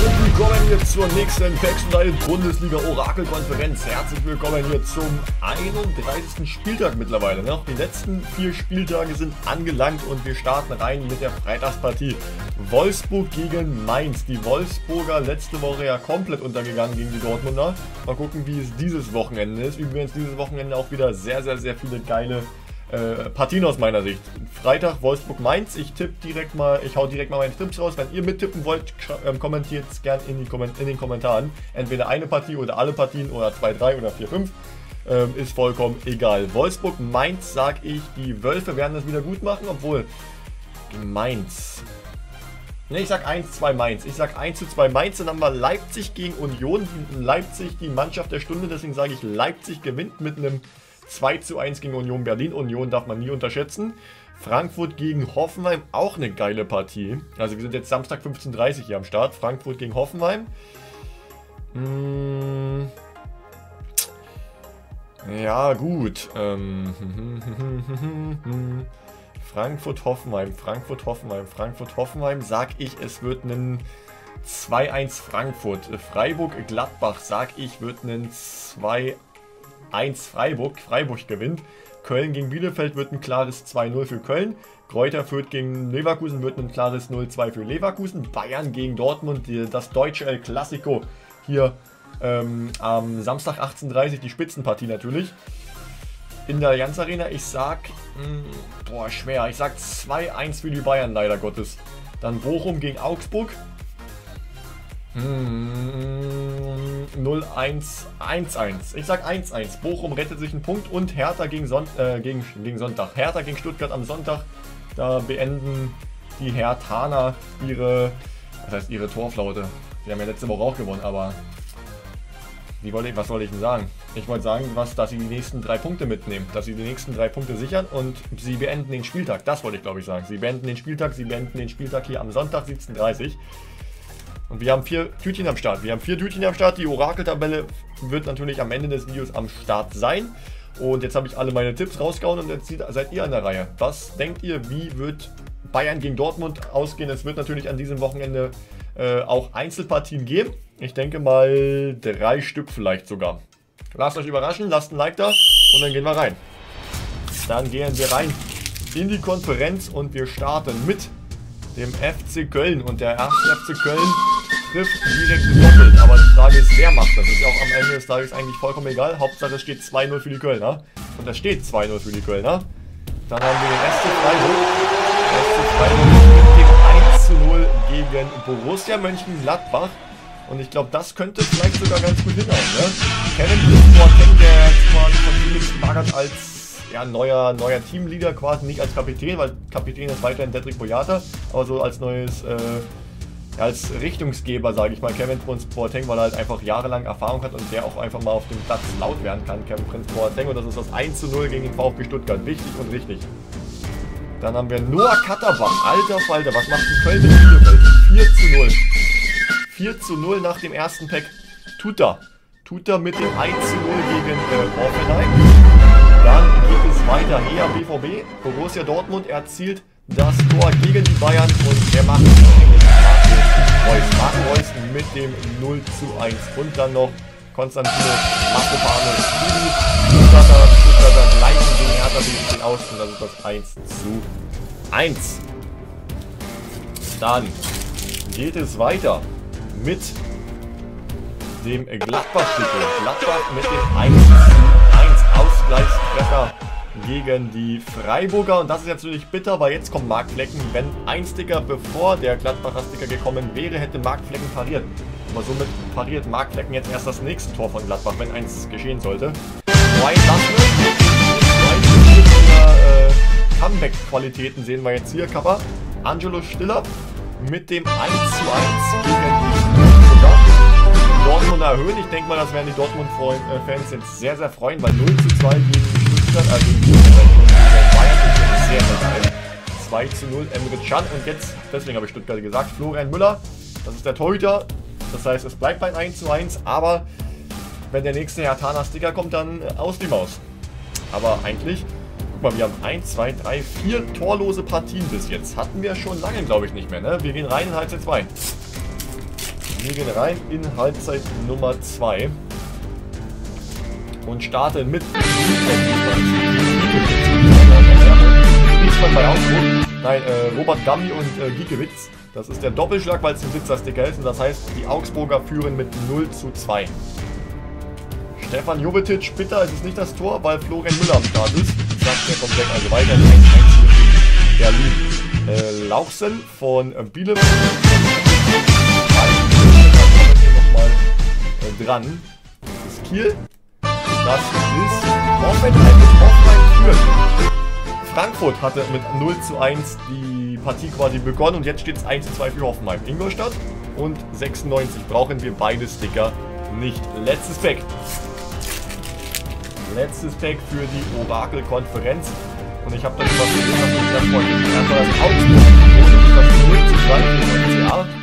und willkommen hier zur nächsten Factionlight Bundesliga Orakelkonferenz. Herzlich willkommen hier zum 31. Spieltag mittlerweile. Noch die letzten vier Spieltage sind angelangt und wir starten rein mit der Freitagspartie. Wolfsburg gegen Mainz. Die Wolfsburger letzte Woche ja komplett untergegangen gegen die Dortmunder. Mal gucken, wie es dieses Wochenende ist. Übrigens dieses Wochenende auch wieder sehr, sehr, sehr viele geile äh, Partien aus meiner Sicht. Freitag Wolfsburg-Mainz. Ich tippe direkt mal, ich hau direkt mal meine Tipps raus. Wenn ihr mittippen wollt, ähm, kommentiert es gerne in, in, den Kommentaren. Entweder eine Partie oder alle Partien oder 2, 3 oder 4, 5. Ähm, ist vollkommen egal. Wolfsburg-Mainz sag ich, die Wölfe werden das wieder gut machen, obwohl Mainz. Ne, ich sag 1, 2 Mainz. Ich sag 1 zu 2 Mainz. Dann haben wir Leipzig gegen Union. Leipzig die Mannschaft der Stunde. Deswegen sage ich, Leipzig gewinnt mit einem 2 zu 1 gegen Union Berlin. Union darf man nie unterschätzen. Frankfurt gegen Hoffenheim, auch eine geile Partie. Also wir sind jetzt Samstag 15.30 Uhr hier am Start. Frankfurt gegen Hoffenheim. Hm. Ja, gut. Ähm. Frankfurt, Hoffenheim, Frankfurt, Hoffenheim, Frankfurt, Hoffenheim. Sag ich, es wird ein 2-1 Frankfurt. Freiburg, Gladbach, sag ich, wird ein 2 1 Freiburg. Freiburg gewinnt. Köln gegen Bielefeld wird ein klares 2-0 für Köln. Kräuter führt gegen Leverkusen wird ein klares 0-2 für Leverkusen. Bayern gegen Dortmund, das deutsche El Clasico hier ähm, am Samstag 18.30 Uhr, die Spitzenpartie natürlich. In der Jans Arena, ich sag, mh, hm, boah, schwer, ich sag 2-1 für die Bayern, leider Gottes. Dann Bochum gegen Augsburg. 0-1-1-1. Ich sag 1-1. Bochum rettet sich einen Punkt und Hertha gegen, Son äh, gegen, gegen Sonntag. Hertha gegen Stuttgart am Sonntag. Da beenden die Herthaner ihre, was heißt ihre Torflaute. Sie haben ja letzte Woche auch gewonnen, aber wie wollte ich, was soll ich denn sagen? Ich wollte sagen, was, dass sie die nächsten drei Punkte mitnehmen, dass sie die nächsten drei Punkte sichern und sie beenden den Spieltag. Das wollte ich, glaube ich, sagen. Sie beenden den Spieltag, sie beenden den Spieltag hier am Sonntag 17.30 Uhr. Und wir haben vier Tütchen am Start. Wir haben vier Tütchen am Start. Die Orakeltabelle wird natürlich am Ende des Videos am Start sein. Und jetzt habe ich alle meine Tipps rausgehauen und jetzt seid ihr an der Reihe. Was denkt ihr, wie wird Bayern gegen Dortmund ausgehen? Es wird natürlich an diesem Wochenende äh, auch Einzelpartien geben. Ich denke mal drei Stück vielleicht sogar. Lasst euch überraschen, lasst ein Like da und dann gehen wir rein. Dann gehen wir rein in die Konferenz und wir starten mit dem FC Köln. Und der erste FC Köln trifft direkt doppelt. Aber die Frage ist, wer macht das? Ist ja auch am Ende des Tages eigentlich vollkommen egal. Hauptsache es steht 2-0 für die Kölner. Und da steht 2-0 für die Kölner. Dann haben wir den SC Freiburg. Der SC Freiburg mit 1 zu 0 gegen Borussia Mönchengladbach. Und ich glaube, das könnte vielleicht sogar ganz gut hinhauen. Ne? Kevin Boateng, der quasi von Felix Magath als ja, neuer, neuer Teamleader quasi, nicht als Kapitän, weil Kapitän ist weiterhin Dedrick Boyata, aber so als neues äh, als Richtungsgeber, sage ich mal, Kevin Prince Boateng, weil er halt einfach jahrelang Erfahrung hat und der auch einfach mal auf dem Platz laut werden kann, Kevin Prince Boateng. Und das ist das 1 zu 0 gegen den VfB Stuttgart. Wichtig und richtig. Dann haben wir Noah Katterbach. Alter Falter, was macht ein Köln mit Bielefeld? 4 zu 0. 4 zu 0 nach dem ersten Pack. Tut er. Tut er mit dem 1 zu 0 gegen äh, Hoffenheim. Dann geht es weiter. Her BVB. Borussia Dortmund erzielt das Tor gegen die Bayern und er macht Reus. Martin Reus mit dem 0 zu 1. Und dann noch Konstantino Makopanos. Die Stuttgarter, Stuttgarter gleichen gegen Hertha BSC aus. Und das ist das 1 zu 1. Dann geht es weiter mit dem Gladbach-Titel. Gladbach mit dem 1 zu 1 Ausgleichstreffer gegen die Freiburger. Und das ist jetzt natürlich bitter, weil jetzt kommt Mark Flecken. Wenn ein Sticker bevor der Gladbacher Sticker gekommen wäre, hätte Mark Flecken pariert. Aber somit pariert Mark Flecken jetzt erst das nächste Tor von Gladbach, wenn eins geschehen sollte. Ryan äh, Comeback-Qualitäten sehen wir jetzt hier. Kappa. Angelo Stiller mit dem 1 zu 1 gegen die Dortmund erhöhen. Ich denke mal, das werden die Dortmund-Fans jetzt sehr, sehr freuen, weil 0 zu 2 gegen Stuttgart, also Bayern ist sehr, sehr geil. 2 zu 0 Emre Can und jetzt, deswegen habe ich Stuttgart gesagt, Florian Müller, das ist der Torhüter. Das heißt, es bleibt bei 1 zu 1, aber wenn der nächste Hertana-Sticker kommt, dann aus die Maus. Aber eigentlich, guck mal, wir haben 1, 2, 3, 4 torlose Partien bis jetzt. Hatten wir schon lange, glaube ich, nicht mehr, ne? Wir gehen rein in Halbzeit 2. Wir gehen rein in Halbzeit Nummer 2 und starten mit. Nein, äh, Robert Gammi und äh, Giekewitz. Das ist der Doppelschlag, weil es ein Sitzersticker ist. Und das heißt, die Augsburger führen mit 0 zu 2. Stefan Jovetic, bitter, es ist nicht das Tor, weil Florian Müller am Start ist. Sagt der komplett also weiter. 1-1 Berlin. Äh, Lauchsen von Bielefeld. Dran. Das ist Kiel. Das ist Hoffenheim mit Hoffenheim führen. Frankfurt hatte mit 0 zu 1 die Partie quasi begonnen und jetzt steht es 1 zu 2 für Hoffenheim. Ingolstadt und 96 brauchen wir beide Sticker nicht. Letztes Pack. Letztes Pack für die Orakel-Konferenz. Und ich habe da schon was gesehen, was mich sehr freut. Erstmal das Augsburg. Das 0 zu 2 für FCA.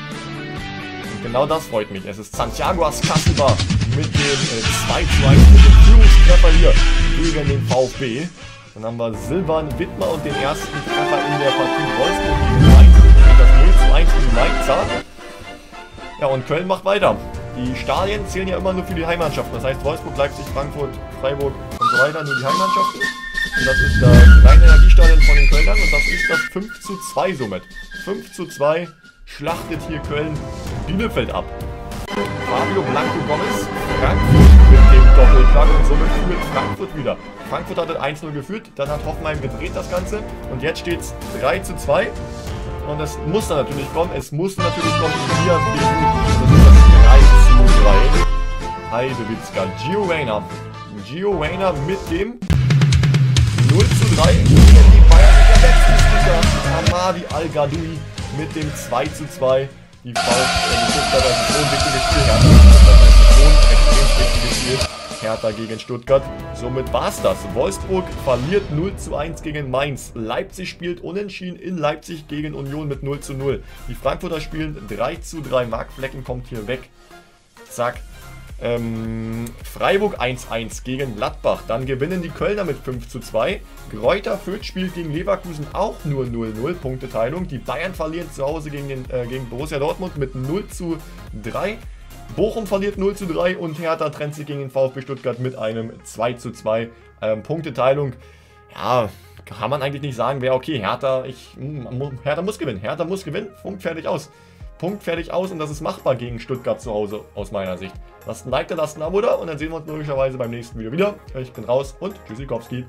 Und genau das freut mich. Es ist Santiago Ascasiba mit dem äh, 2 zu 1 mit dem Führungstreffer hier gegen den VfB. Dann haben wir Silvan Wittmer und den ersten Treffer in der Partie Wolfsburg gegen Mainz. Und das 0 zu 1 für die Mainzer. Ja, und Köln macht weiter. Die Stadien zählen ja immer nur für die Heimmannschaften. Das heißt Wolfsburg, Leipzig, Frankfurt, Freiburg und so weiter, nur die Heimmannschaften. Und das ist das Rhein-Energiestadion von den Kölnern und das ist das 5 zu 2 somit. 5 zu 2 schlachtet hier Köln Bielefeld ab. Fabio Blanco Gomez, Frankfurt mit dem Doppelschlag und somit führt Frankfurt wieder. Frankfurt hatte 1-0 geführt, dann hat Hoffenheim gedreht das Ganze und jetzt steht es 3 zu 2. Und das muss dann natürlich kommen, es muss natürlich kommen. Hier das ist das 3 zu 3. Heidewitzka, Gio Reyna. Gio Reyna mit dem 0 zu 3 gegen die Bayern mit der letzten Sticker. Hamadi Al-Gadoui mit dem 2 zu 2 die Frau äh, geguckt hat, das ist so ein wichtiges Spiel. Hertha, wichtiges Spiel. Hertha gegen Stuttgart. Somit war's das. Wolfsburg verliert 0 zu 1 gegen Mainz. Leipzig spielt unentschieden in Leipzig gegen Union mit 0 zu 0. Die Frankfurter spielen 3 zu 3. Mark Flecken kommt hier weg. Zack. Ähm, Freiburg 1-1 gegen Gladbach. Dann gewinnen die Kölner mit 5 zu 2. Gräuter Fürth spielt gegen Leverkusen auch nur 0-0 Punkteteilung. Die Bayern verlieren zu Hause gegen, den, äh, gegen Borussia Dortmund mit 0 zu 3. Bochum verliert 0 zu 3 und Hertha trennt sich gegen den VfB Stuttgart mit einem 2 zu 2 ähm, Punkteteilung. Ja, kann man eigentlich nicht sagen, wäre okay. Hertha, ich, hm, Hertha muss gewinnen. Hertha muss gewinnen. Punkt fertig aus. Punkt fertig aus und das ist machbar gegen Stuttgart zu Hause aus meiner Sicht. Lasst ein Like da, lasst ein Abo da und dann sehen wir uns möglicherweise beim nächsten Video wieder. Ich bin raus und Tschüssikowski.